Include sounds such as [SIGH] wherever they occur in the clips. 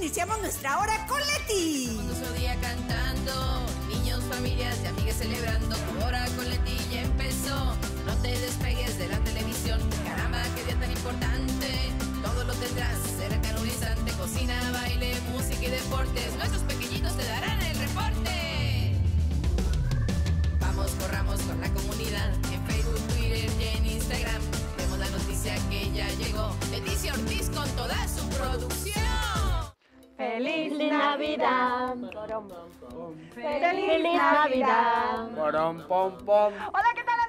iniciamos nuestra hora con Leti. Su día cantando, niños, familias y amigas celebrando, tu hora con Leti ya empezó. No te despegues de la televisión, caramba, qué día tan importante. Todo lo tendrás, será canonizante, cocina, baile, música y deportes. Nuestros pequeñitos te darán el reporte. Vamos, corramos con la comunidad en Facebook, Twitter y en Instagram. Vemos la noticia que ya llegó. Leticia Ortiz con toda su producción. ¡Feliz Navidad! ¡Feliz Navidad! Pom, pom. Hola, ¿qué tal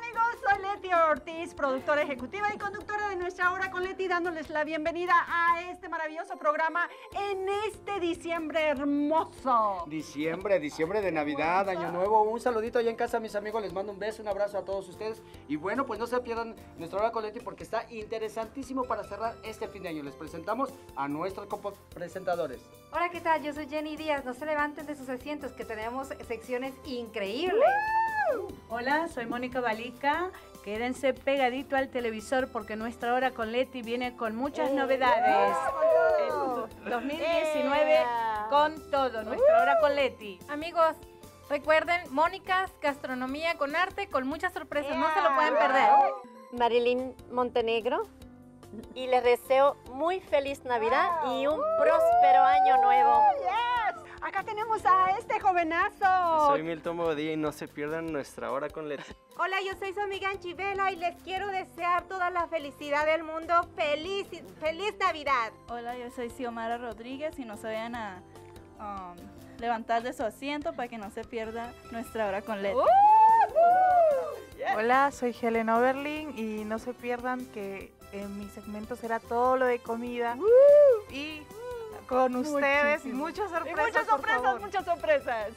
Leti Ortiz, productora ejecutiva y conductora de nuestra hora con Leti, dándoles la bienvenida a este maravilloso programa en este diciembre hermoso. Diciembre, diciembre de Navidad, Año Nuevo. Un saludito allá en casa, mis amigos. Les mando un beso, un abrazo a todos ustedes. Y bueno, pues no se pierdan nuestra hora con Leti porque está interesantísimo para cerrar este fin de año. Les presentamos a nuestros presentadores. Hola, ¿qué tal? Yo soy Jenny Díaz. No se levanten de sus asientos que tenemos secciones increíbles. Hola, soy Mónica Balica. Quédense pegadito al televisor porque nuestra hora con Leti viene con muchas novedades. El 2019 con todo, nuestra hora con Leti. Amigos, recuerden, Mónica's Gastronomía con Arte, con muchas sorpresas, no se lo pueden perder. Marilyn Montenegro y les deseo muy feliz Navidad y un próspero año nuevo. Acá tenemos a este jovenazo. Soy Milton Bodía y no se pierdan nuestra hora con Leti. Hola, yo soy su amiga Anchivela y les quiero desear toda la felicidad del mundo. ¡Feliz, feliz Navidad! Hola, yo soy Xiomara Rodríguez y no se vayan a um, levantar de su asiento para que no se pierda nuestra hora con Leti. Hola, soy Helen Oberlin y no se pierdan que en mi segmento será todo lo de comida y con ustedes y muchas sorpresas. Y muchas sorpresas, muchas sorpresas.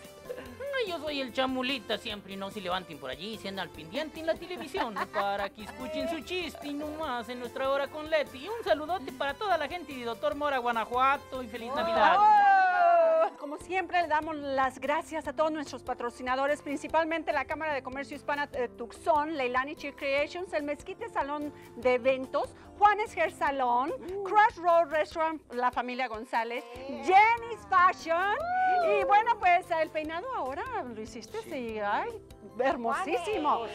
Yo soy el chamulita siempre y no se levanten por allí, se andan al pendiente en la televisión para que escuchen su chiste y nomás en nuestra hora con Leti. Un saludote para toda la gente de Doctor Mora, Guanajuato y feliz Navidad. Como siempre, le damos las gracias a todos nuestros patrocinadores, principalmente la Cámara de Comercio Hispana de Tucson, Leilani Chick Creations, el Mezquite Salón de Eventos, Juanes Hair Salon, Crush Road Restaurant, la familia González, Jenny's Fashion, y bueno, pues el peinado ahora lo hiciste, sí, ay, hermosísimo.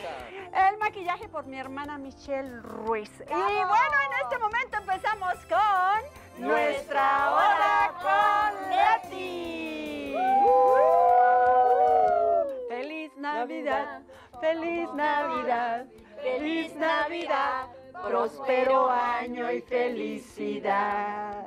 El maquillaje por mi hermana Michelle Ruiz. Y bueno, en este momento empezamos con nuestra hora feliz Navidad, feliz Navidad, próspero año y felicidad.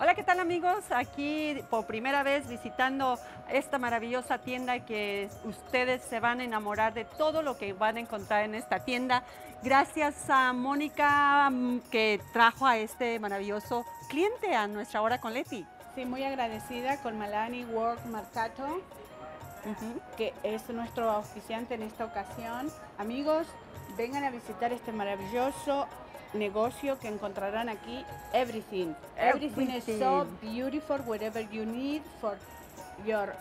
Hola, ¿qué tal amigos? Aquí por primera vez visitando esta maravillosa tienda que ustedes se van a enamorar de todo lo que van a encontrar en esta tienda. Gracias a Mónica mm, que trajo a este maravilloso cliente a nuestra hora con Leti. Sí, muy agradecida con Malani Work Marcato, que es nuestro auspiciante en esta ocasión. Amigos, vengan a visitar este maravilloso negocio que encontrarán aquí everything. Everything, is so beautiful whatever you need for your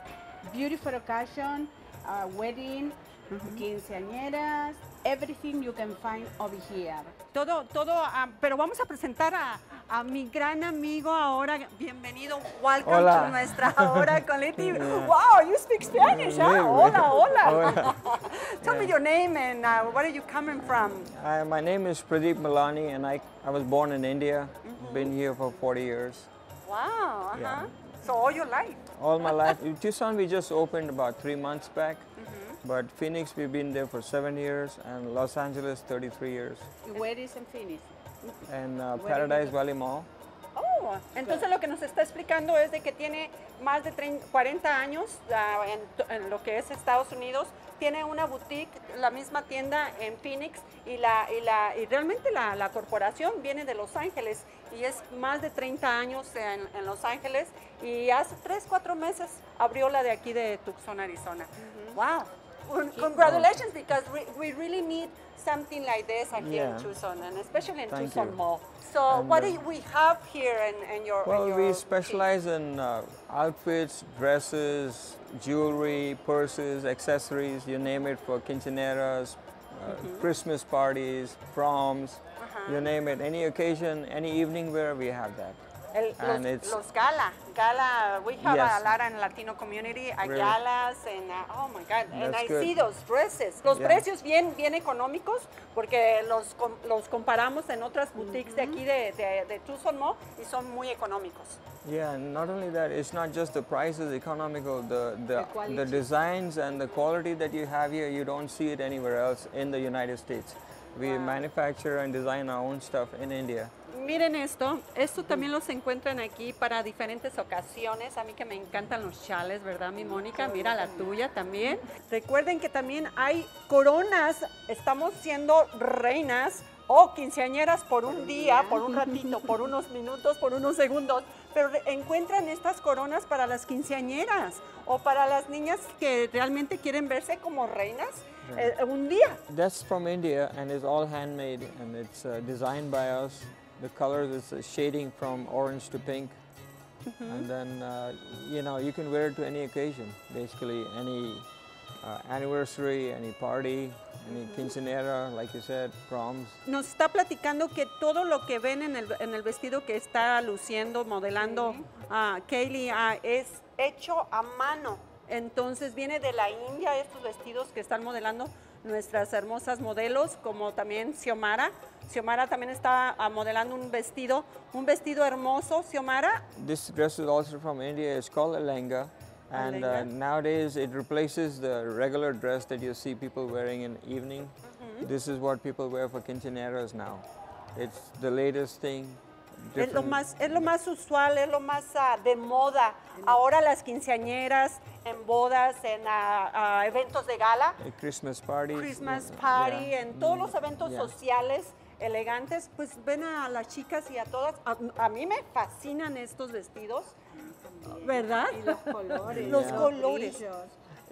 beautiful occasion, uh, wedding, quinceañeras, everything you can find over here. Todo, todo, ah, pero vamos a presentar a, a mi gran amigo ahora. Bienvenido, welcome Hola. to nuestra hora con [LAUGHS] Leti. Yeah. Wow, you speak Spanish, huh? Yeah, Hola, hola. Hola. [LAUGHS] Tell me your name and uh, where are you coming from? Hi, my name is Pradeep Malani, and I, I was born in India. Been here for 40 years. Wow, uh-huh. Yeah. So all your life. All my life. In Tucson, we just opened about three months back. But Phoenix, we've been there for seven years, and Los Angeles, 33 years. Where is in Phoenix? And uh, Paradise? Valley Mall. Oh, entonces lo que nos está explicando es de que tiene más de 30, 40 años ah, en, en lo que es Estados Unidos. Tiene una boutique, la misma tienda en Phoenix y, la, y, la, y realmente la, la corporación viene de Los Ángeles y es más de 30 años en, en Los Ángeles y hace 3, 4 meses abrió la de aquí de Tucson, Arizona. Wow. Con- Congratulations because we, we really need something like this here Yeah. in Tucson and especially in Thank Tucson you. Mall. So And, what uh, do we have here in, in your Well, your we specialize in uh, outfits, dresses, jewelry, purses, accessories, you name it, for quinceaneras, uh, Christmas parties, proms, you name it. Any occasion, any evening wear, we have that. El- And los, it's- los gala, gala, we have Yes. a lot in Latino community, a Really? galas, and uh, oh my God, and That's I good. see those dresses. Los Yeah. precios bien, bien económicos, porque los, com- los comparamos en otras boutiques de aquí de, de, de Tucson Mall y son muy económicos. Yeah, and not only that, it's not just the prices economical, the, the, the designs and the quality that you have here, you don't see it anywhere else in the United States. We manufacture and design our own stuff in India. Miren esto, esto también los encuentran aquí para diferentes ocasiones. A mí que me encantan los chales, ¿verdad, mi Mónica? Mira la tuya también. Recuerden que también hay coronas, estamos siendo reinas o quinceañeras por un día, por un ratito, por unos minutos, por unos segundos. Pero encuentran estas coronas para las quinceañeras o para las niñas que realmente quieren verse como reinas un día. That's from India and it's all handmade and it's uh, designed by us. The colors is a shading from orange to pink. And then, uh, you know, you can wear it to any occasion, basically any uh, anniversary, any party, any quinceanera, like you said, proms. Nos está platicando que todo lo que ven en el, en el vestido que está luciendo, modelando a Kaylee, ah, es hecho a mano. Entonces viene de la India estos vestidos que están modelando nuestras hermosas modelos, como también Xiomara. Xiomara también está ah, modelando un vestido, un vestido hermoso, Xiomara. This dress is also from India. It's called a lenga. And uh, nowadays it replaces the regular dress that you see people wearing in the evening. This is what people wear for quinceaneras now. It's the latest thing. Es lo, más, es lo más usual, es lo más ah, de moda. Ahora las quinceañeras, en bodas, en ah, ah, eventos de gala, at Christmas parties. Christmas party, yeah. en todos los eventos Yeah. sociales elegantes, pues ven a las chicas y a todas. A, a mí me fascinan estos vestidos, ¿verdad? Y los colores, los colores,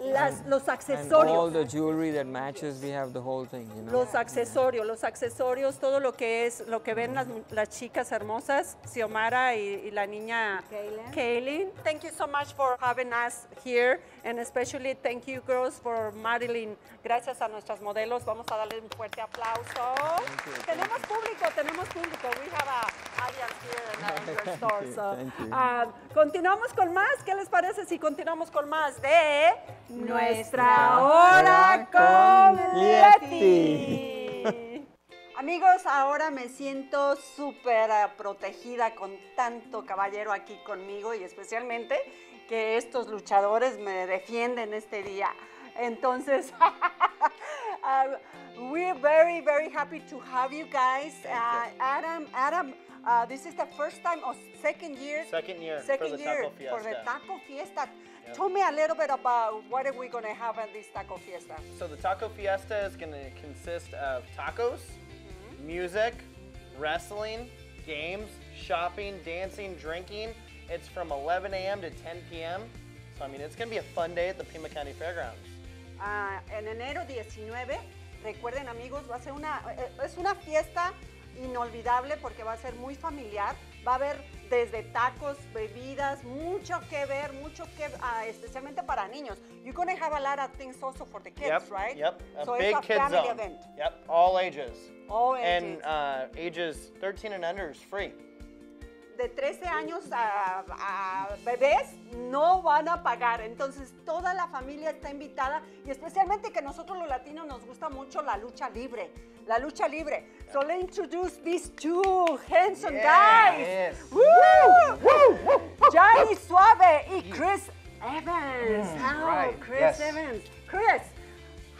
las, los And all accesorios. the jewelry that matches, we have the whole thing, you know. Los accesorios, los accesorios, todo lo que es, lo que ven las, las chicas hermosas, Xiomara y, y la niña Kaylin. Thank you so much for having us here, and especially thank you girls for Marilyn. Gracias a nuestras modelos, vamos a darle un fuerte aplauso. Tenemos público, tenemos público. We have a audience here in, uh, [LAUGHS] your store. You, so, you. ah, continuamos con más. ¿Qué les parece si continuamos con más de nuestra hora con Leti? Amigos, ahora me siento súper protegida con tanto caballero aquí conmigo y especialmente que estos luchadores me defienden este día. Entonces, uh, [LAUGHS] we're very, very happy to have you guys. Uh, Adam, Adam, uh, this is the first time or second year? Second year for Second the year Taco for the Taco Fiesta. Yep. Tell me a little bit about what are we going to have at this Taco Fiesta. So the Taco Fiesta is going to consist of tacos, music, wrestling, games, shopping, dancing, drinking. It's from 11 a.m. to 10 p.m. So I mean, it's going to be a fun day at the Pima County Fairgrounds. Ah, en enero 19. Recuerden amigos, va a ser una, eh, es una fiesta inolvidable porque va a ser muy familiar. Va a haber desde tacos, bebidas, mucho que ver, mucho que, ah, especialmente para niños. You're going to have a lot of things also for the kids, yep, right? Yep. A so big it's a kid family zone. event. Yep. All ages. All And ages. uh, ages 13 and under is free. De 13 años a, a bebés no van a pagar. Entonces toda la familia está invitada y especialmente que nosotros los latinos nos gusta mucho la lucha libre. La lucha libre. So let's introduce these two handsome guys. Yes. Woo! Johnny Suave y Chris Evans. Mm, oh, right, Chris yes. Evans. Chris,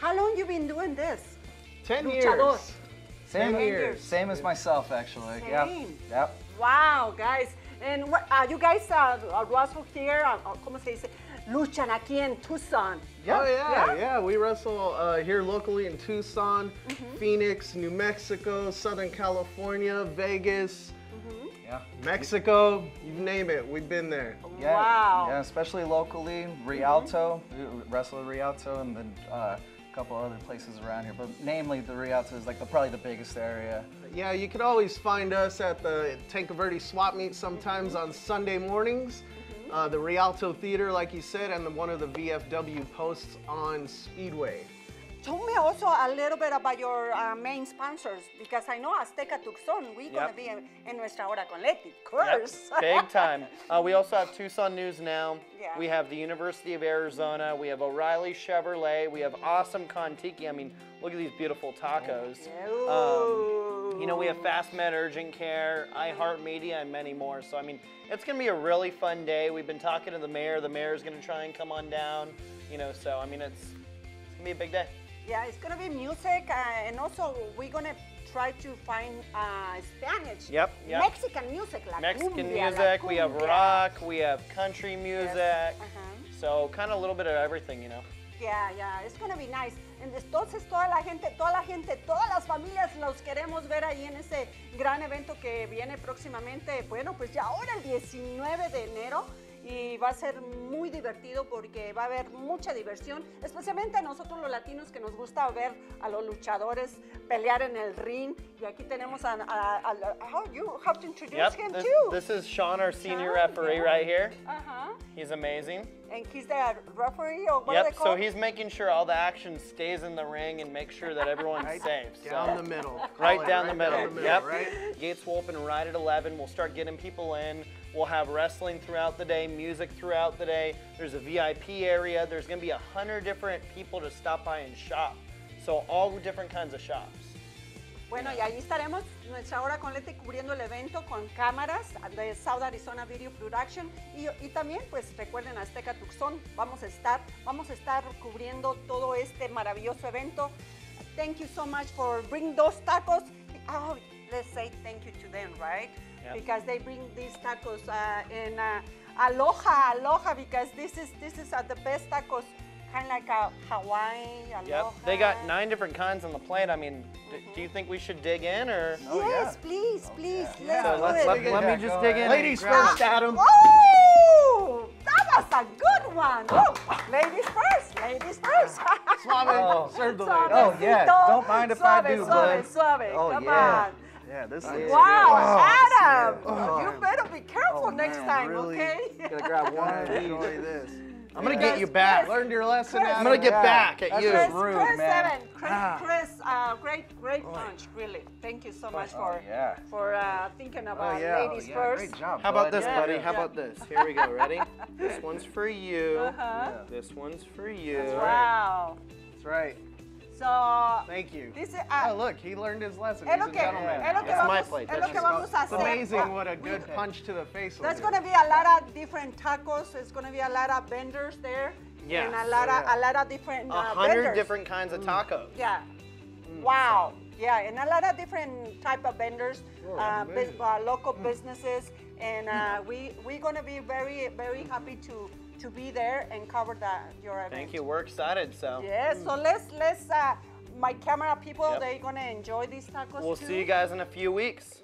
how long you been doing this? 10 Luchador. years. Same years. Same as myself, actually. Yep. Same. Yep. Wow, guys. And what, uh, you guys uh, uh, wrestle here, uh, uh, ¿cómo se dice? Luchan aquí en Tucson. Oh yeah, yeah. We wrestle uh, here locally in Tucson, Mm-hmm. Phoenix, New Mexico, Southern California, Vegas, Yeah. Mexico. You name it, we've been there. Yeah, Wow. Yeah, especially locally, Rialto. We wrestle at Rialto and then uh, a couple other places around here. But namely, the Rialto is like the, probably the biggest area. Yeah, you can always find us at the Tanque Verde swap meet sometimes on Sunday mornings. Uh, the Rialto Theater, like you said, and the, one of the VFW posts on Speedway. Tell me also a little bit about your uh, main sponsors because I know Azteca Tucson, we're going to be in, en nuestra hora con Leti, of Yep, course. [LAUGHS] big time. Uh, we also have Tucson News Now. Yeah. We have the University of Arizona. We have O'Reilly Chevrolet. We have Awesome Contiki. I mean, look at these beautiful tacos. Um, you know, we have Fast Med Urgent Care, iHeartMedia, and many more. So, I mean, it's going to be a really fun day. We've been talking to the mayor. The mayor's going to try and come on down. You know, so, I mean, it's, it's going to be a big day. Yeah, it's gonna be music, uh, and also we're gonna try to find uh, Spanish, Yep, yep. Mexican music, la Mexican cumbia, music, we have rock, we have country music. Uh-huh. So, kind of a little bit of everything, you know. Yeah, yeah, it's gonna be nice. Entonces toda la gente, toda la gente, todas las familias los queremos ver ahí en ese gran evento que viene próximamente. Bueno, pues ya ahora el 19 de enero y va a ser muy divertido porque va a haber mucha diversión, especialmente a nosotros los latinos que nos gusta ver a los luchadores pelear en el ring. Y aquí tenemos a, a- a- how you have to introduce Yep, him this, too. this is Sean, our senior Sean, referee yeah. right here. Uh-huh. He's amazing. And he's the referee or what are they Yep, so he's making sure all the action stays in the ring and make sure that everyone's Right safe. so- down the middle. Right down the right middle. down the middle, yep. right? Gates will open right at 11. We'll start getting people in. We'll have wrestling throughout the day, music throughout the day. There's a VIP area. There's going to be a hundred different people to stop by and shop. So all different kinds of shops. Bueno, y ahí estaremos nuestra hora con Leti cubriendo el evento con cámaras de South Arizona Video Production y, y también pues recuerden Azteca Tucson, vamos a estar, vamos a estar cubriendo todo este maravilloso evento. Thank you so much for bringing those tacos. Oh, let's say thank you to them, right? Yep. Because they bring these tacos uh, in uh, aloha, aloha, because this is this is uh, the best tacos, kind of like a Hawaii, aloha. Yep. They got nine different kinds on the plate. I mean, d- do you think we should dig in or? yes, please, please, let's So do let's it. let, let me just dig in. Ladies and grab- first, Adam. Oh, that was a good one. Oh, ladies first, ladies first. Suave, Oh. [LAUGHS] serve the Suavecito. Oh, yeah. Don't mind if I do, suave, bud. suave. Oh, Come yeah. on. Yeah, this is Wow, Adam, Oh, you better be careful Oh, next man, time, really okay? Gotta grab [LAUGHS] one of these. Enjoy this. I'm gonna gonna get get you you back. back. Learned your lesson. Chris. I'm gonna get Yeah. back at That's you. Chris, rude, Chris man. Evan, Chris, Ah. Chris uh, great, great punch, really. Thank you so much for yeah. for uh, thinking about yeah. ladies Oh, yeah, first. great job, How about bud. this, Yeah. buddy? How Yeah. about this? Here we go. Ready? [LAUGHS] this one's for you. Uh-huh. This one's for you. Wow. That's right. So, Thank you. dice, ah, Oh, look, he learned his lesson. He's a gentleman. que That's my plate. es lo que vamos a It's hacer. amazing what a good punch to the face will There's do. going to be a lot of different tacos. There's going to be a lot of vendors there. Yes. And a lot, of, a lot of different A uh, hundred vendors. different kinds of tacos. Yeah. Wow. Yeah, and a lot of different type of vendors, uh, bus- amazing. uh, local businesses, and uh, we we're gonna be very very happy to to be there and cover that your event. Thank you. We're excited. So Yes. So let's let's uh, my camera people Yep. they're gonna enjoy these tacos we'll too. see you guys in a few weeks.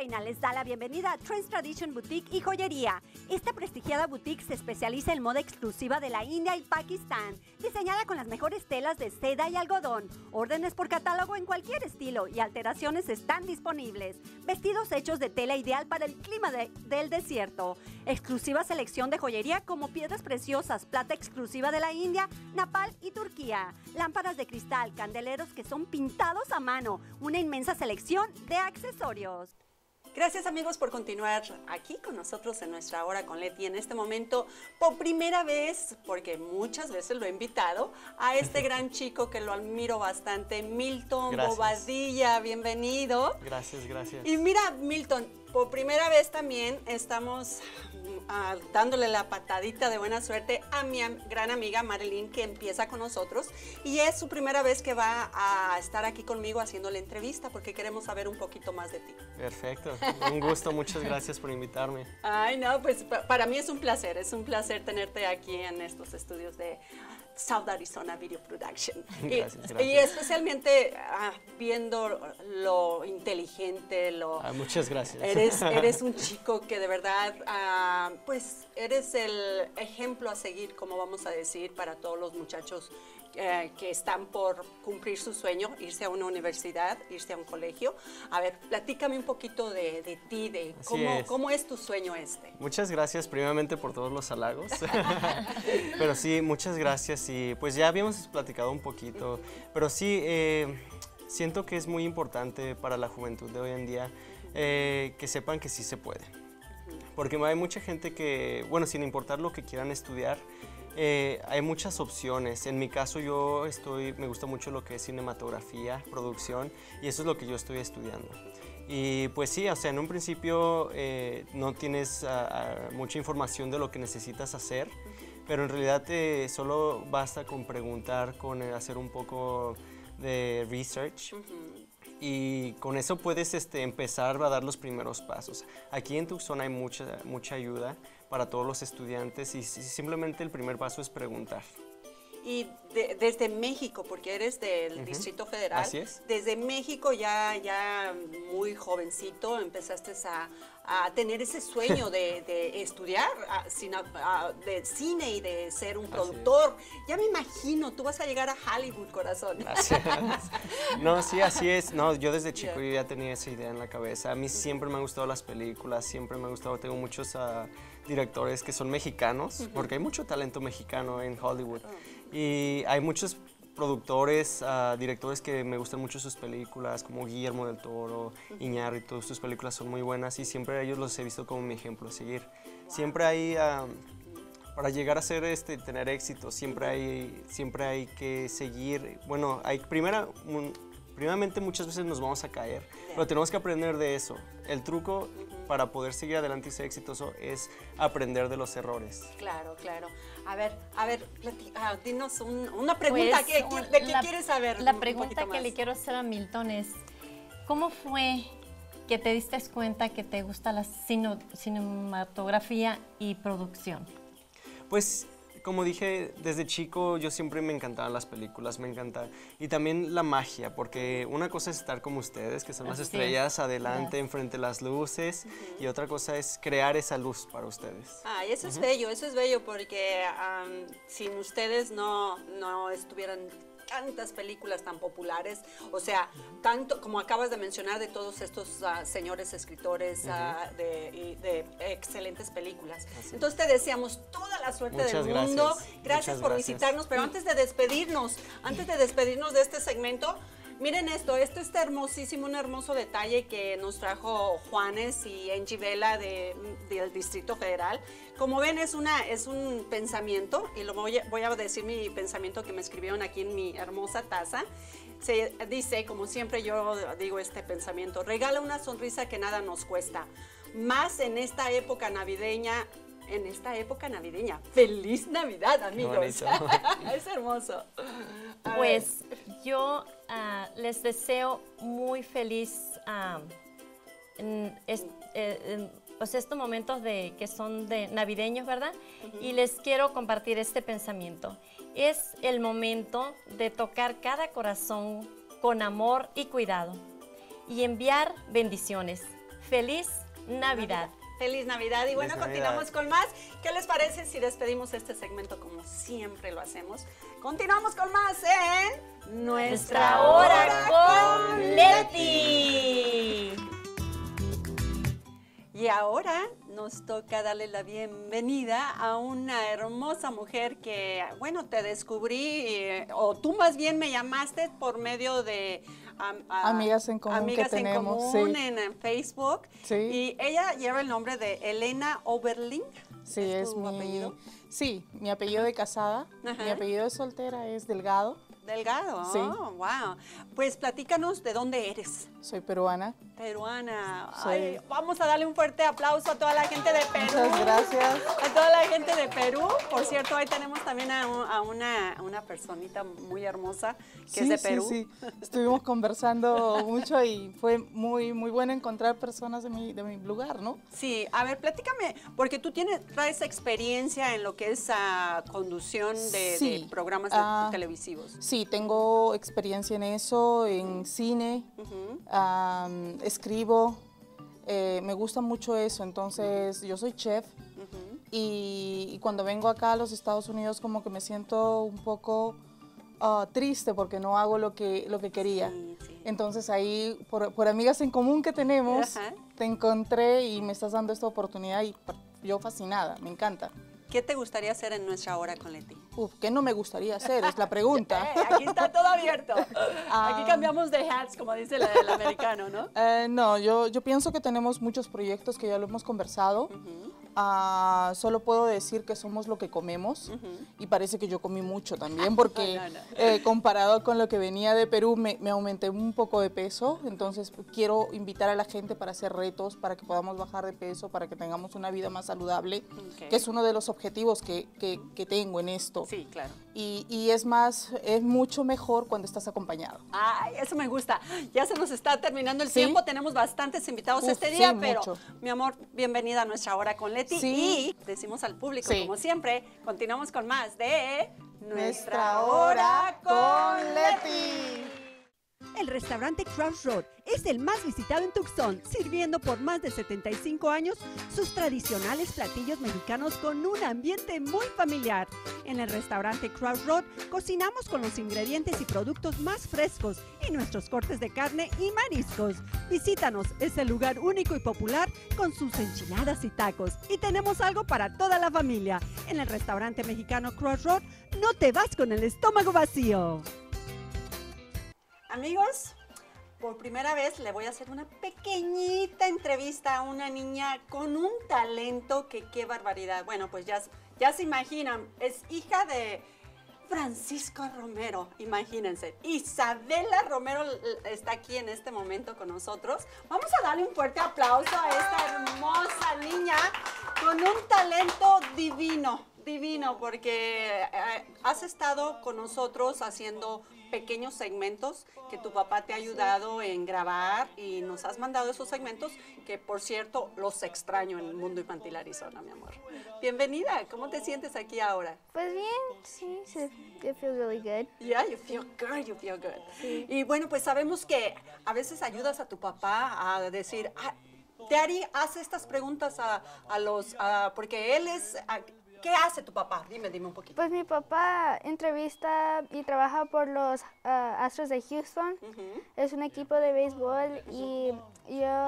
Reina les da la bienvenida a Trends Tradition Boutique y Joyería. Esta prestigiada boutique se especializa en moda exclusiva de la India y Pakistán, diseñada con las mejores telas de seda y algodón. Órdenes por catálogo en cualquier estilo y alteraciones están disponibles. Vestidos hechos de tela ideal para el clima de- del desierto. Exclusiva selección de joyería como piedras preciosas, plata exclusiva de la India, Napal y Turquía. Lámparas de cristal, candeleros que son pintados a mano. Una inmensa selección de accesorios. Gracias amigos por continuar aquí con nosotros en nuestra hora con Leti. En este momento, por primera vez, porque muchas veces lo he invitado, a este [LAUGHS] gran chico que lo admiro bastante, Milton Gracias. Bobadilla. Bienvenido. Gracias, gracias. Y mira, Milton, por primera vez también estamos ah, dándole la patadita de buena suerte a mi am- gran amiga Marilyn, que empieza con nosotros. Y es su primera vez que va a estar aquí conmigo haciendo la entrevista, porque queremos saber un poquito más de ti. Perfecto. Un gusto, muchas gracias por invitarme. Ay, no, pues pa- para mí es un placer, es un placer tenerte aquí en estos estudios de South Arizona Video Production. [LAUGHS] Y- Gracias, y, gracias. especialmente ah, viendo lo inteligente, lo... Ah, muchas gracias. Eres, [LAUGHS] eres un chico que de verdad, ah, pues eres el ejemplo a seguir, como vamos a decir, para todos los muchachos eh, que están por cumplir su sueño, irse a una universidad, irse a un colegio. A ver, platícame un poquito de, de ti, de cómo es. cómo es tu sueño este. Muchas gracias primeramente por todos los halagos. [LAUGHS] pero sí, muchas gracias y pues ya habíamos platicado un poquito. Pero sí, eh, siento que es muy importante para la juventud de hoy en día eh, que sepan que sí se puede. Porque hay mucha gente que, bueno, sin importar lo que quieran estudiar, eh, hay muchas opciones. En mi caso yo estoy, me gusta mucho lo que es cinematografía, producción, y eso es lo que yo estoy estudiando. Y pues sí, o sea, en un principio eh, no tienes ah, ah, mucha información de lo que necesitas hacer, pero en realidad eh, solo basta con preguntar, con eh, hacer un poco de research y con eso puedes este, empezar a dar los primeros pasos. Aquí en Tucson hay mucha, mucha ayuda para todos los estudiantes y si- simplemente el primer paso es preguntar. Y de- desde México, porque eres del. Distrito Federal, Así es. desde México ya, ya muy jovencito empezaste a, a tener ese sueño de, de estudiar a- cine- a- de cine y de ser un Así productor. Ya me imagino, tú vas a llegar a Hollywood, corazón. Así No, sí, así es. No, yo desde chico yo ya tenía esa idea en la cabeza. A mí siempre me han gustado las películas, siempre me ha gustado. Tengo muchos ah, directores que son mexicanos, porque hay mucho talento mexicano en Hollywood. Y hay muchos productores, ah, directores que me gustan mucho sus películas, como Guillermo del Toro, Iñárritu, sus películas son muy buenas y siempre ellos los he visto como mi ejemplo a seguir. Siempre hay, ah, para llegar a ser, este, tener éxito, siempre hay, siempre hay que seguir, bueno, hay primera, un- primeramente muchas veces nos vamos a caer, pero tenemos que aprender de eso. El truco para poder seguir adelante y ser exitoso es aprender de los errores. Claro, claro. A ver, a ver, ah, dinos un- una pregunta. Pues, ¿qué- qué- ¿De qué la- quieres saber? La un pregunta que le quiero hacer a Milton es, ¿cómo fue que te diste cuenta que te gusta la cinematografía y producción? Pues, como dije, desde chico yo siempre me encantaban las películas, me encanta. Y también la magia, porque una cosa es estar como ustedes, que son las es. estrellas adelante, enfrente de las luces, y otra cosa es crear esa luz para ustedes. Ay, eso es bello, eso es bello porque am, sin ustedes no, no estuvieran tantas películas tan populares, o sea, tanto como acabas de mencionar de todos estos ah, señores escritores ah, de, y de excelentes películas. Así. Entonces te deseamos toda la suerte Muchas del mundo. gracias. Gracias Muchas por gracias. visitarnos, pero antes de despedirnos, antes de despedirnos de este segmento, Miren esto, esto está hermosísimo, un hermoso detalle que nos trajo Juanes y Angie Vela de, del Distrito Federal. Como ven, es, una, es un pensamiento, y lo voy a, voy a decir mi pensamiento que me escribieron aquí en mi hermosa taza. Se dice, como siempre yo digo este pensamiento, regala una sonrisa que nada nos cuesta. Más en esta época navideña, en esta época navideña. ¡Feliz Navidad, amigos! [LAUGHS] es hermoso. A ver. Yo ah, les deseo muy feliz ah, en es- eh, en, pues estos momentos de, que son de navideños, ¿verdad? Y les quiero compartir este pensamiento. Es el momento de tocar cada corazón con amor y cuidado y enviar bendiciones. Feliz Navidad. Feliz Navidad y bueno, continuamos con más. ¿Qué les parece si despedimos este segmento como siempre lo hacemos? Continuamos con más en Nuestra hora con Leti. Y ahora nos toca darle la bienvenida a una hermosa mujer que, bueno, te descubrí, eh, o tú más bien me llamaste por medio de... a- Amigas en común que Amigas en tenemos, común sí. en, en Facebook. Sí. Y ella lleva el nombre de Elena Oberlin. Sí, es, mi Sí, mi apellido de casada. Ajá. Mi apellido de soltera es Delgado. Delgado, Sí. oh, wow. Pues platícanos de dónde eres. Soy peruana. Peruana. Soy- Ay, vamos a darle un fuerte aplauso a toda la gente de Perú. Muchas gracias. A toda la gente de Perú. Por cierto, ahí tenemos también a, un- a una, una personita muy hermosa que es de Perú. Sí, sí. [LAUGHS] Estuvimos conversando mucho y fue muy, muy bueno encontrar personas de mi, de mi lugar, ¿no? Sí, a ver, platícame, porque tú tienes, traes experiencia en lo que es ah, conducción de, de programas de- ah, televisivos. Sí, tengo experiencia en eso, en cine, escribo, eh, me gusta mucho eso, entonces yo soy chef y, y cuando vengo acá a los Estados Unidos como que me siento un poco ah, triste porque no hago lo que, lo que quería. Entonces ahí, por, por amigas en común que tenemos, te encontré y me estás dando esta oportunidad y yo fascinada, me encanta. ¿Qué te gustaría hacer en nuestra hora con Leti? Uf, ¿qué no me gustaría hacer? Es la pregunta. [LAUGHS] Eh, aquí está todo abierto. [LAUGHS] Aquí cambiamos de hats, como dice el, el americano, ¿no? Eh, no, yo, yo pienso que tenemos muchos proyectos que ya lo hemos conversado. Ah, solo puedo decir que somos lo que comemos y parece que yo comí mucho también porque [LAUGHS] No, no, no. eh, comparado con lo que venía de Perú me, me aumenté un poco de peso, entonces quiero invitar a la gente para hacer retos, para que podamos bajar de peso, para que tengamos una vida más saludable, que es uno de los objetivos que, que- que tengo en esto. Sí, claro. Y, y es más, es mucho mejor cuando estás acompañado. Ay, eso me gusta. Ya se nos está terminando el Sí. tiempo. Tenemos bastantes invitados Uf, este sí, día, pero mucho. mi amor, bienvenida a nuestra hora con Sí. Y decimos al público, Sí. como siempre, continuamos con más de Nuestra hora con Leti. El restaurante Crossroad es el más visitado en Tucson, sirviendo por más de 75 años sus tradicionales platillos mexicanos con un ambiente muy familiar. En el restaurante Crossroad cocinamos con los ingredientes y productos más frescos y nuestros cortes de carne y mariscos. Visítanos, es el lugar único y popular con sus enchiladas y tacos. Y tenemos algo para toda la familia. En el restaurante mexicano Crossroad no te vas con el estómago vacío. Amigos, por primera vez le voy a hacer una pequeñita entrevista a una niña con un talento que qué barbaridad. Bueno, pues ya, ya se imaginan, es hija de Francisco Romero, imagínense. Isabela Romero está aquí en este momento con nosotros. Vamos a darle un fuerte aplauso a esta hermosa niña con un talento divino, divino, porque eh, has estado con nosotros haciendo pequeños segmentos que tu papá te ha ayudado en grabar y nos has mandado esos segmentos que por cierto los extraño en el mundo infantil Arizona, mi amor. Bienvenida, ¿cómo te sientes aquí ahora? Pues bien, sí, sí, I feel really good. Yeah, you feel good, you feel good. Y bueno, pues sabemos que a veces ayudas a tu papá a decir, ah, Daddy, haz estas preguntas a, a los, a- porque él es, a- ¿qué hace tu papá? Dime, dime un poquito. Pues mi papá entrevista y trabaja por los ah, Astros de Houston. Es un equipo de béisbol y yo,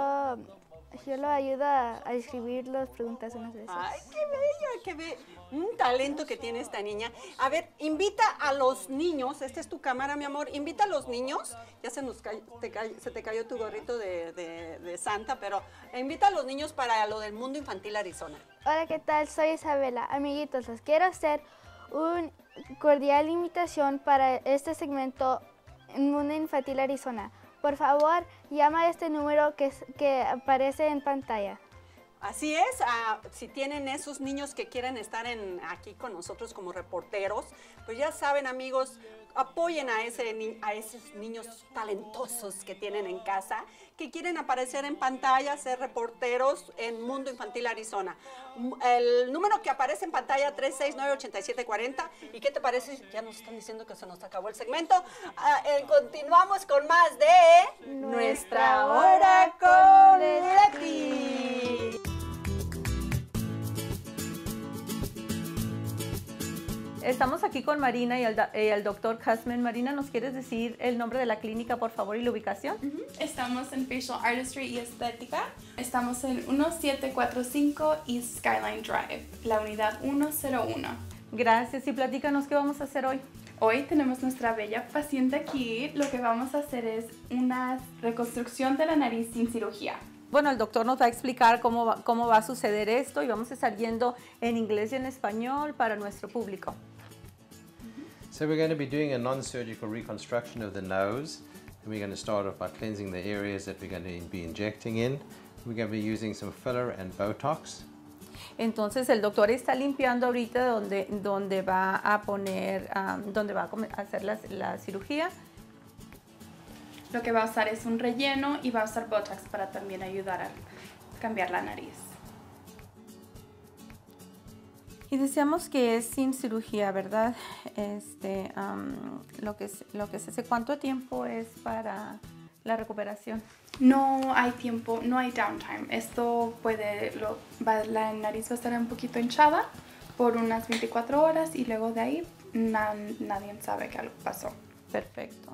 yo lo ayudo a, a escribir las preguntas unas veces. Ay, qué bella, qué bella. Un talento que tiene esta niña. A ver, invita a los niños, esta es tu cámara, mi amor, invita a los niños, ya se, nos cayó- te cayó- se te cayó tu gorrito de, de- de Santa, pero invita a los niños para lo del mundo infantil Arizona. Hola, ¿qué tal? Soy Isabela. Amiguitos, les quiero hacer una cordial invitación para este segmento en Mundo Infantil Arizona. Por favor, llama a este número que, que aparece en pantalla. Así es, ah, si tienen esos niños que quieren estar en, aquí con nosotros como reporteros, pues ya saben amigos, apoyen a, ese, a esos niños talentosos que tienen en casa, que quieren aparecer en pantalla, ser reporteros en Mundo Infantil Arizona. M- El número que aparece en pantalla 369-8740. ¿Y qué te parece? Ya nos están diciendo que se nos acabó el segmento. Ah, eh, continuamos con más de Nuestra Hora con Leti. Estamos aquí con Marina y el, eh, el doctor Cusman. Marina, ¿nos quieres decir el nombre de la clínica, por favor, y la ubicación? Estamos en Facial Artistry y Estética. Estamos en 1745 East Skyline Drive, la unidad 101. Gracias y platícanos qué vamos a hacer hoy. Hoy tenemos nuestra bella paciente aquí. Lo que vamos a hacer es una reconstrucción de la nariz sin cirugía. Bueno, el doctor nos va a explicar cómo va, cómo va a suceder esto y vamos a estar yendo en inglés y en español para nuestro público. So we're going to be doing a non-surgical reconstruction of the nose. And we're going to start off by cleansing the areas that we're going to be injecting in. We're going to be using some filler and Botox. Entonces el doctor está limpiando ahorita donde, donde va a poner, am, donde va a a hacer la, la cirugía. Lo que va a usar es un relleno y va a usar Botox para también ayudar a cambiar la nariz. Y decíamos que es sin cirugía, ¿verdad? Este, am, lo que es- lo que se hace. ¿Cuánto tiempo es para la recuperación? No hay tiempo, no hay downtime. Esto puede, lo- va- la nariz va a estar un poquito hinchada por unas 24 horas y luego de ahí na- nadie sabe qué algo pasó. Perfecto.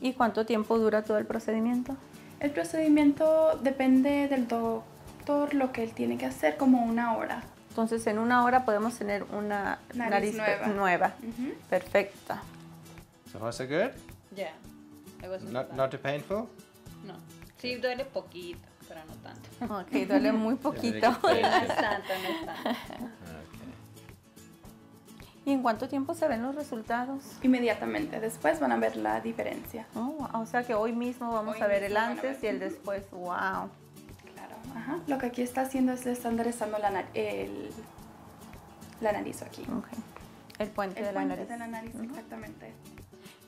¿Y cuánto tiempo dura todo el procedimiento? El procedimiento depende del doctor, lo que él tiene que hacer, como una hora. Entonces, en una hora podemos tener una Nariz nariz, nueva. nueva. Ujú. Perfecta. So far, so good? Yeah. It wasn't Not, bad. not too painful? No. Sí, duele poquito, pero no tanto. Ok, [LAUGHS] duele muy poquito. No es tanto, no es tanto. ¿Y en cuánto tiempo se ven los resultados? Inmediatamente, después van a ver la diferencia. Oh, o sea que hoy mismo vamos Hoy a ver el antes ver. y el después. ¡Wow! Ajá. Lo que aquí está haciendo es le está enderezando la, el, la nariz aquí. El puente El de la puente nariz. de la nariz, exactamente.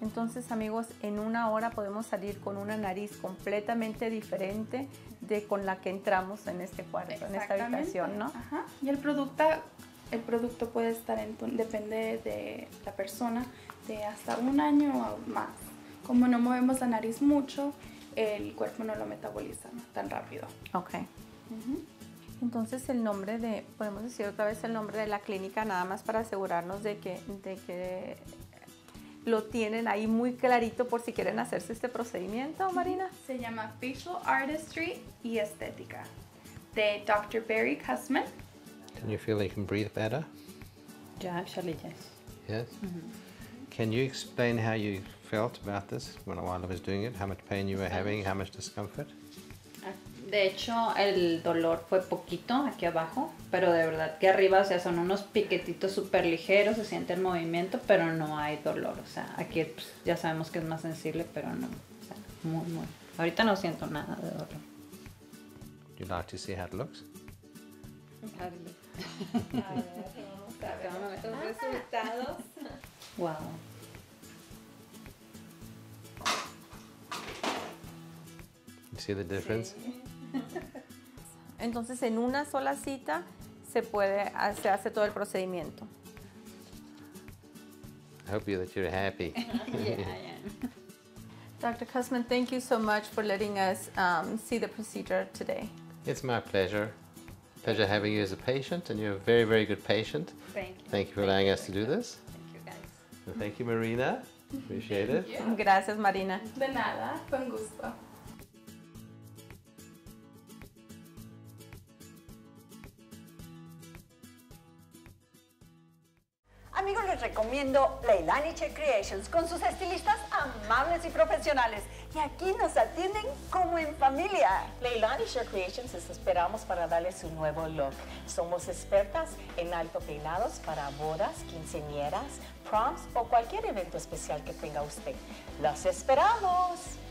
Entonces, amigos, en una hora podemos salir con una nariz completamente diferente de con la que entramos en este cuarto, en esta habitación, ¿no? Ajá. Y el producto, el producto puede estar, en, depende de la persona, de hasta un año o más. Como no movemos la nariz mucho, el cuerpo no lo metaboliza tan rápido. Ok. Entonces el nombre de, podemos decir otra vez el nombre de la clínica nada más para asegurarnos de que, de que lo tienen ahí muy clarito por si quieren hacerse este procedimiento, Marina. Se llama Facial Artistry y Estética de Dr. Barry Kussman. Can you feel you can breathe better? Yeah, actually, yes. Yes? Can you explain how you felt about this when, while I was doing it? How much pain you were having? How much discomfort? De hecho, el dolor fue poquito aquí abajo, pero de verdad que arriba, o sea, son unos piquetitos súper ligeros, se siente el movimiento, pero no hay dolor. O sea, aquí pues, ya sabemos que es más sensible, pero no. O sea, muy, muy. Ahorita no siento nada de dolor. Would you like to see how it looks? resultados. Wow. See the difference? Entonces en una sola cita se puede, se hace todo el procedimiento. I hope you that you're happy. [LAUGHS] yeah, I am. [LAUGHS] Dr. Kussman, thank you so much for letting us um, see the procedure today. It's my pleasure. Pleasure having you as a patient, and you're a very, very good patient. Thank you. Thank you for allowing us to do this. Thank you, guys. And thank you, Marina. Appreciate it. Gracias, Marina. De nada, fue un gusto. Les recomiendo Leilani Che Creations con sus estilistas amables y profesionales. Y aquí nos atienden como en familia. Leilani Share Creations les esperamos para darles un nuevo look. Somos expertas en alto peinados para bodas, quinceañeras, proms o cualquier evento especial que tenga usted. ¡Los esperamos!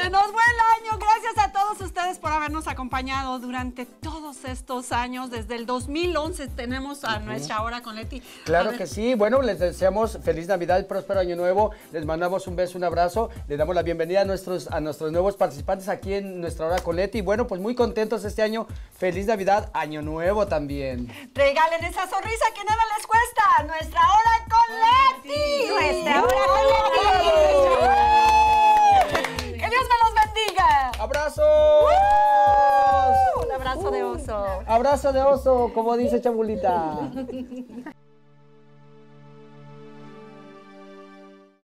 Se nos fue el año. Gracias a todos ustedes por habernos acompañado durante todos estos años. Desde el 2011 tenemos a nuestra hora con Leti. Claro que sí. Bueno, les deseamos feliz Navidad, próspero año nuevo. Les mandamos un beso, un abrazo. Les damos la bienvenida a nuestros, a nuestros nuevos participantes aquí en nuestra hora con Leti. Bueno, pues muy contentos este año. Feliz Navidad, año nuevo también. Regalen esa sonrisa que nada les cuesta. Nuestra hora con Leti. Nuestra hora con Leti. Dios me los bendiga. ¡Abrazos! Un abrazo de oso. Abrazo de oso, como dice Chabulita. [LAUGHS]